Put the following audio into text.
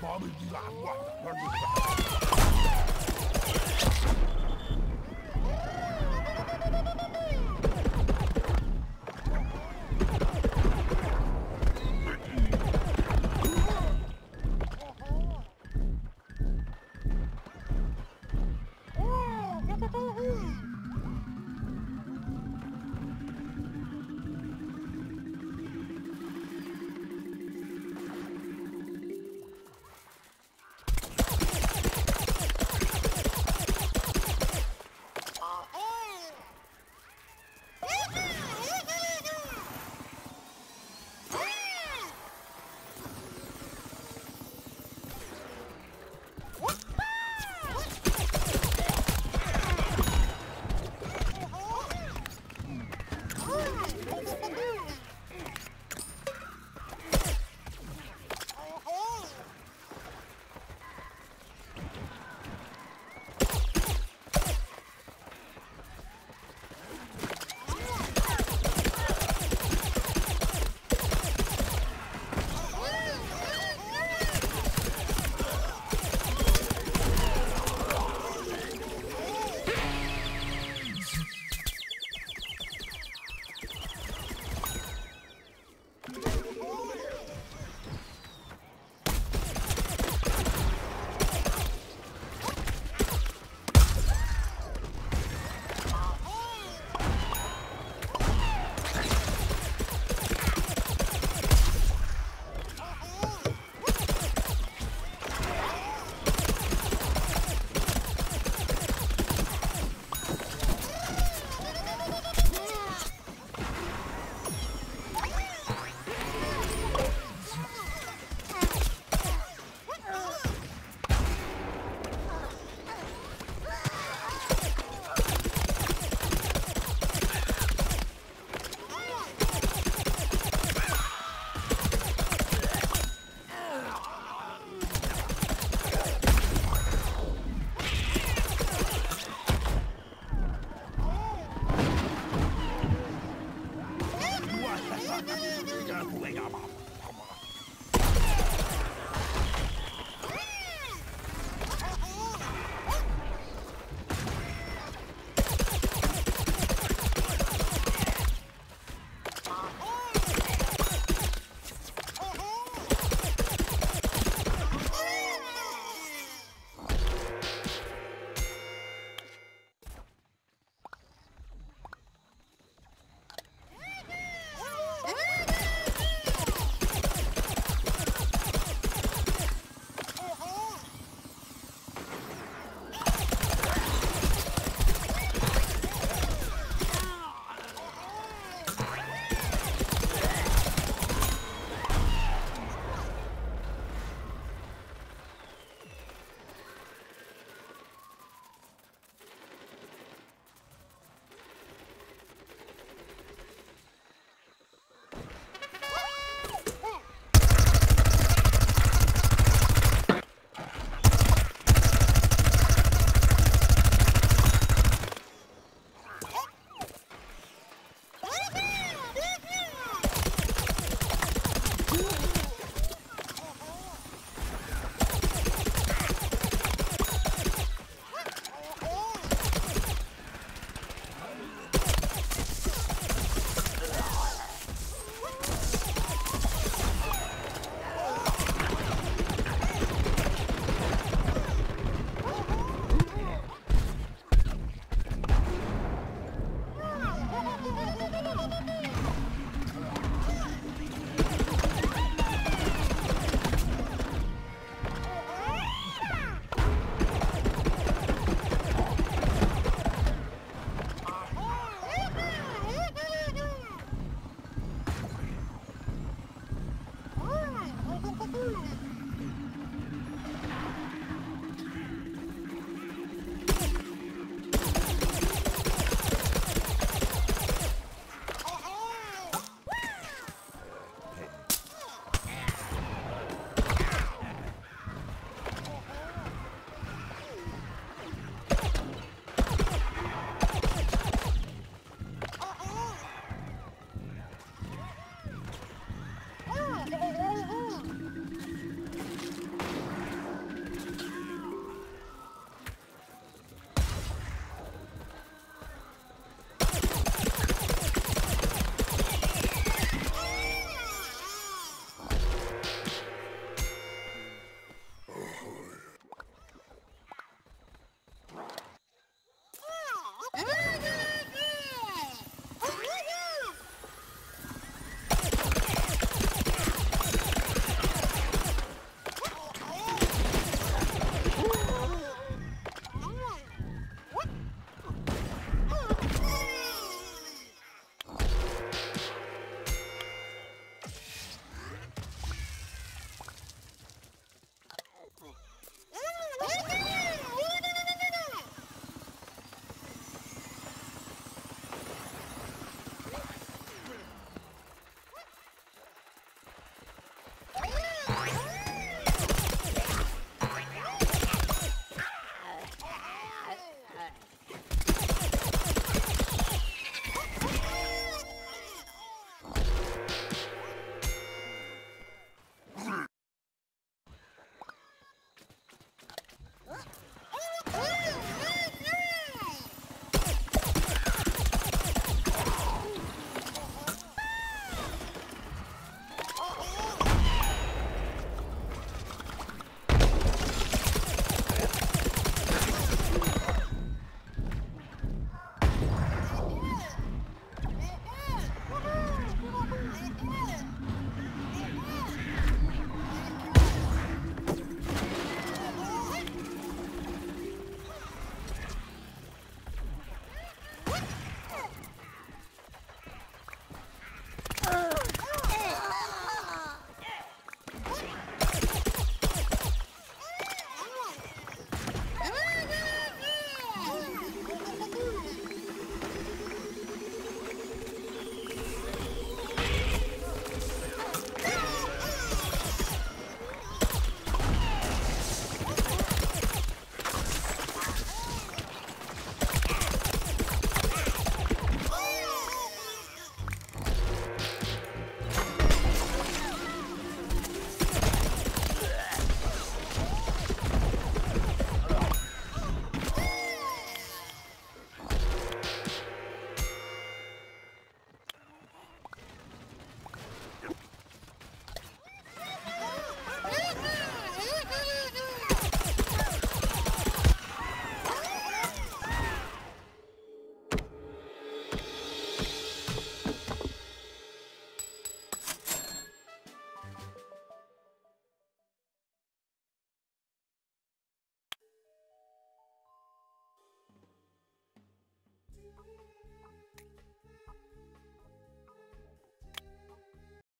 Mommy, do not walk.